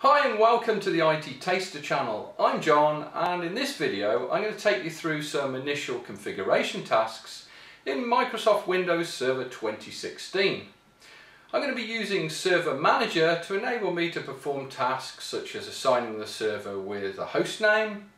Hi and welcome to the IT Taster channel. I'm John and in this video I'm going to take you through some initial configuration tasks in Microsoft Windows Server 2016. I'm going to be using Server Manager to enable me to perform tasks such as assigning the server with a host name,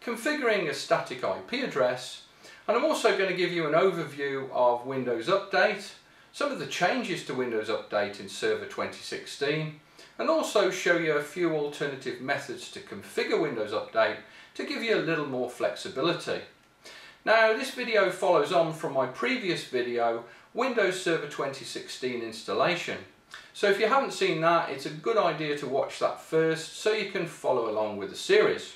configuring a static IP address, and I'm also going to give you an overview of Windows Update, some of the changes to Windows Update in Server 2016, and also show you a few alternative methods to configure Windows Update to give you a little more flexibility. Now this video follows on from my previous video Windows Server 2016 installation. So if you haven't seen that it's a good idea to watch that first so you can follow along with the series.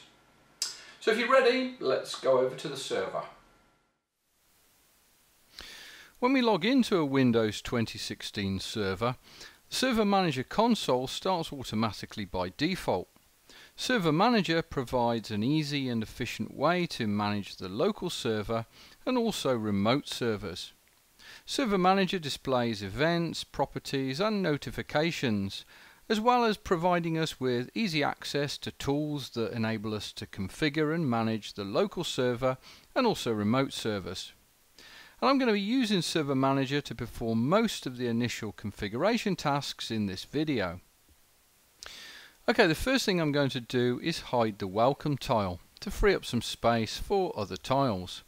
So if you're ready let's go over to the server. When we log into a Windows 2016 server Server Manager console starts automatically by default. Server Manager provides an easy and efficient way to manage the local server and also remote servers. Server Manager displays events, properties and notifications as well as providing us with easy access to tools that enable us to configure and manage the local server and also remote servers and I'm going to be using Server Manager to perform most of the initial configuration tasks in this video. Okay, the first thing I'm going to do is hide the welcome tile to free up some space for other tiles.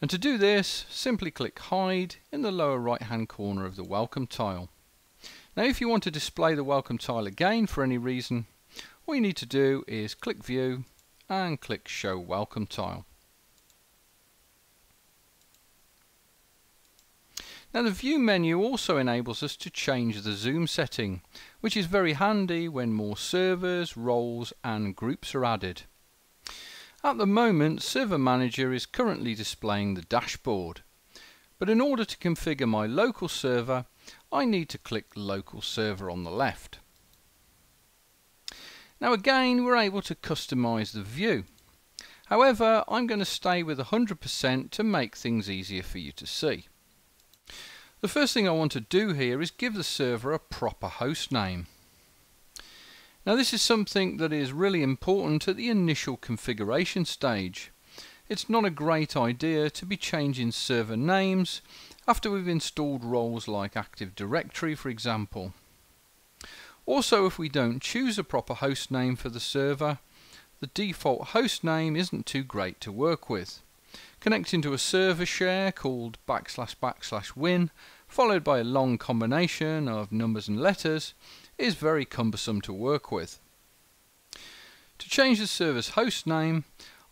And to do this, simply click hide in the lower right hand corner of the welcome tile. Now if you want to display the welcome tile again for any reason, all you need to do is click view and click show welcome tile. Now the view menu also enables us to change the zoom setting, which is very handy when more servers, roles and groups are added. At the moment Server Manager is currently displaying the dashboard, but in order to configure my local server I need to click Local Server on the left. Now again we're able to customize the view. However, I'm going to stay with 100% to make things easier for you to see. The first thing I want to do here is give the server a proper host name. Now this is something that is really important at the initial configuration stage. It's not a great idea to be changing server names after we've installed roles like Active Directory for example. Also if we don't choose a proper host name for the server, the default host name isn't too great to work with. Connecting to a server share called backslash backslash win followed by a long combination of numbers and letters is very cumbersome to work with. To change the server's host name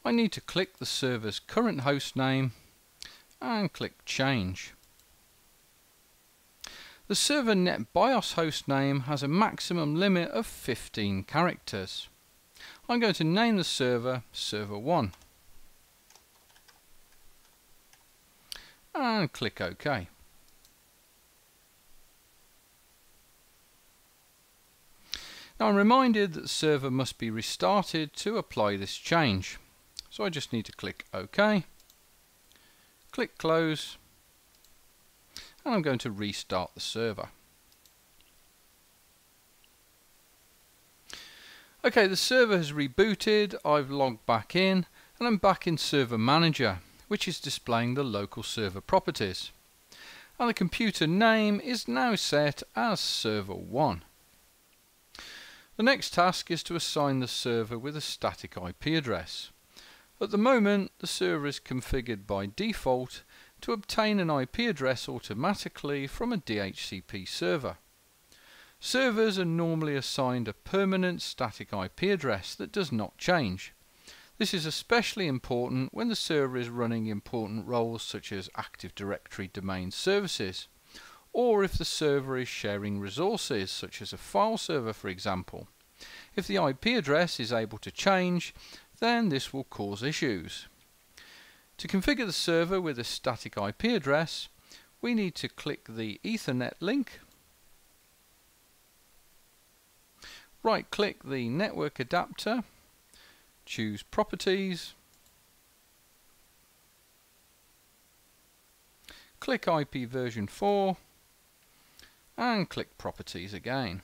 I need to click the server's current host name and click change. The server NetBIOS host name has a maximum limit of 15 characters. I'm going to name the server server 1 and click OK. Now I'm reminded that the server must be restarted to apply this change. So I just need to click OK, click Close, and I'm going to restart the server. Okay, the server has rebooted, I've logged back in, and I'm back in Server Manager, which is displaying the local server properties. And the computer name is now set as Server 1. The next task is to assign the server with a static IP address. At the moment, the server is configured by default to obtain an IP address automatically from a DHCP server. Servers are normally assigned a permanent static IP address that does not change. This is especially important when the server is running important roles such as Active Directory domain services or if the server is sharing resources, such as a file server for example. If the IP address is able to change, then this will cause issues. To configure the server with a static IP address, we need to click the Ethernet link, right click the network adapter, choose properties, click IP version 4 and click properties again.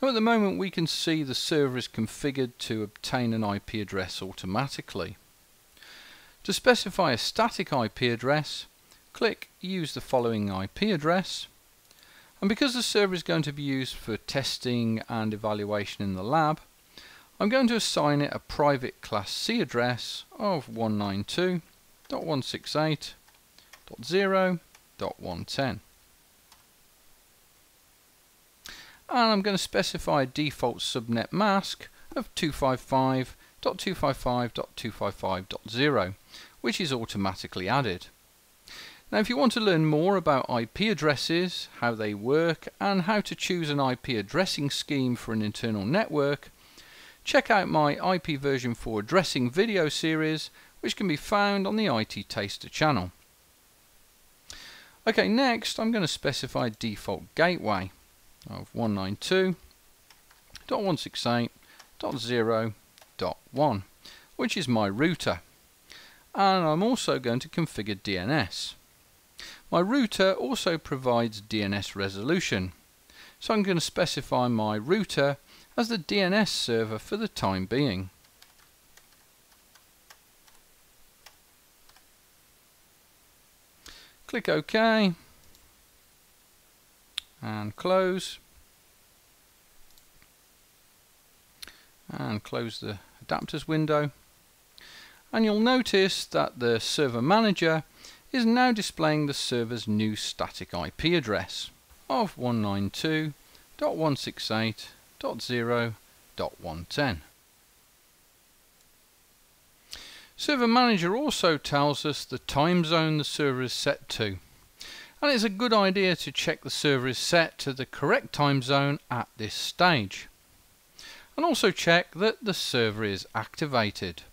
Now at the moment we can see the server is configured to obtain an IP address automatically. To specify a static IP address, click Use the following IP address and because the server is going to be used for testing and evaluation in the lab, I'm going to assign it a private class C address of 192.168.0.110 and I'm going to specify a default subnet mask of 255.255.255.0 which is automatically added. Now if you want to learn more about IP addresses, how they work and how to choose an IP addressing scheme for an internal network, check out my IP version 4 addressing video series which can be found on the IT Taster channel. Okay, next I'm going to specify default gateway of 192.168.0.1 which is my router and I'm also going to configure DNS. My router also provides DNS resolution so I'm going to specify my router as the DNS server for the time being. Click OK. And close. And close the adapters window. And you'll notice that the server manager is now displaying the server's new static IP address of 192.168.0.110. Server Manager also tells us the time zone the server is set to and it's a good idea to check the server is set to the correct time zone at this stage. And also check that the server is activated.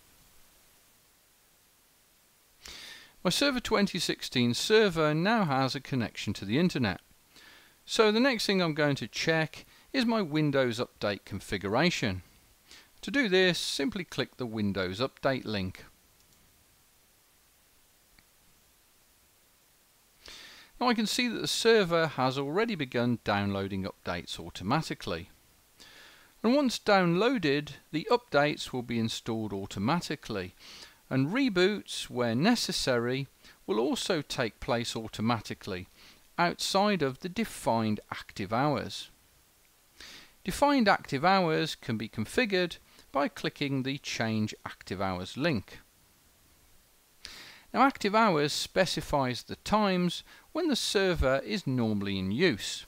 My Server 2016 server now has a connection to the internet. So the next thing I'm going to check is my Windows Update configuration. To do this, simply click the Windows Update link. Now I can see that the server has already begun downloading updates automatically. And once downloaded, the updates will be installed automatically. And reboots, where necessary, will also take place automatically outside of the defined active hours. Defined active hours can be configured by clicking the Change Active Hours link. Now active hours specifies the times when the server is normally in use.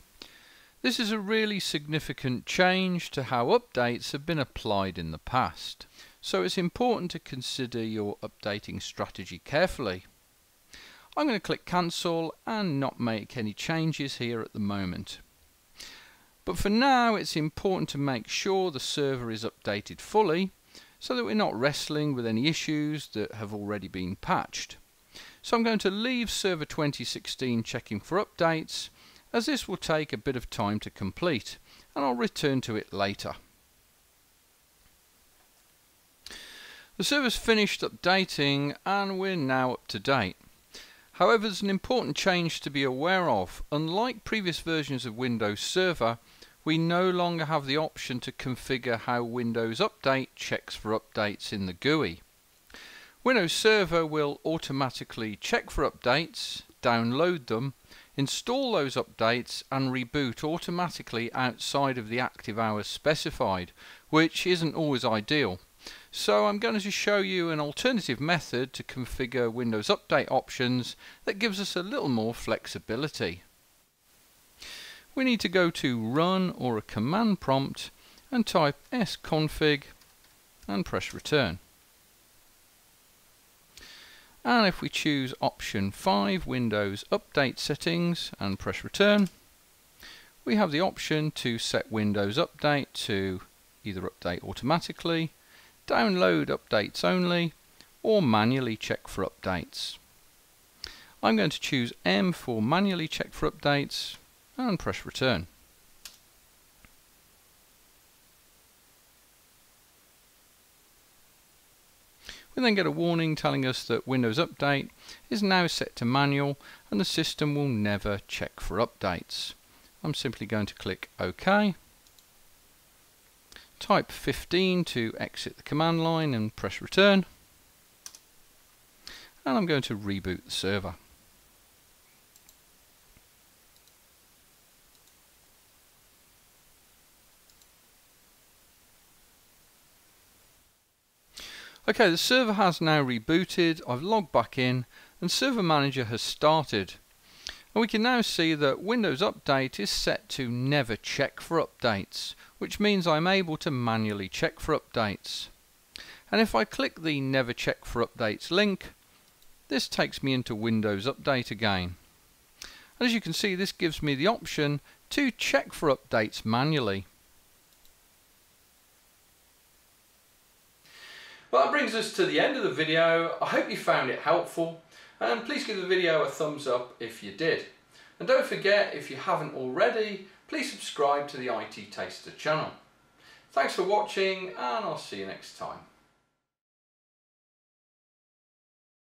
This is a really significant change to how updates have been applied in the past, so it's important to consider your updating strategy carefully. I'm going to click cancel and not make any changes here at the moment. But for now it's important to make sure the server is updated fully so that we're not wrestling with any issues that have already been patched. So I'm going to leave Server 2016 checking for updates as this will take a bit of time to complete and I'll return to it later. The server's finished updating and we're now up to date. However, there's an important change to be aware of. Unlike previous versions of Windows Server, we no longer have the option to configure how Windows Update checks for updates in the GUI. Windows Server will automatically check for updates, download them, install those updates and reboot automatically outside of the active hours specified, which isn't always ideal. So I'm going to show you an alternative method to configure Windows Update options that gives us a little more flexibility. We need to go to Run or a command prompt and type sconfig and press return and if we choose option 5 Windows Update Settings and press return we have the option to set Windows Update to either update automatically, download updates only or manually check for updates. I'm going to choose M for manually check for updates and press return. We then get a warning telling us that Windows Update is now set to manual and the system will never check for updates. I'm simply going to click OK type 15 to exit the command line and press return. And I'm going to reboot the server. Okay, the server has now rebooted, I've logged back in and Server Manager has started. And we can now see that Windows Update is set to never check for updates, which means I'm able to manually check for updates. And if I click the never check for updates link, this takes me into Windows Update again. And as you can see, this gives me the option to check for updates manually. Well, that brings us to the end of the video. I hope you found it helpful and please give the video a thumbs up if you did. And don't forget, if you haven't already, please subscribe to the IT Taster channel. Thanks for watching and I'll see you next time.